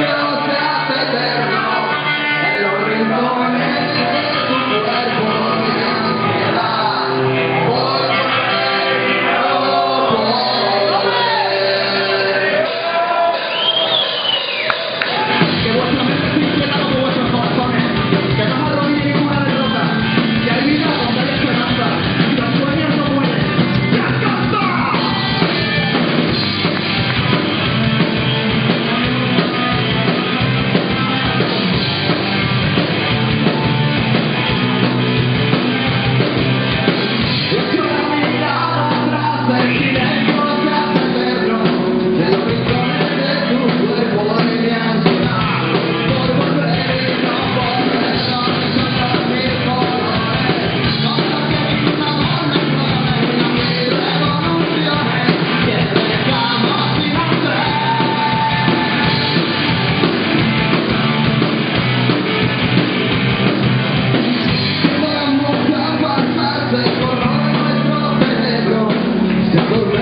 Yeah. Gracias.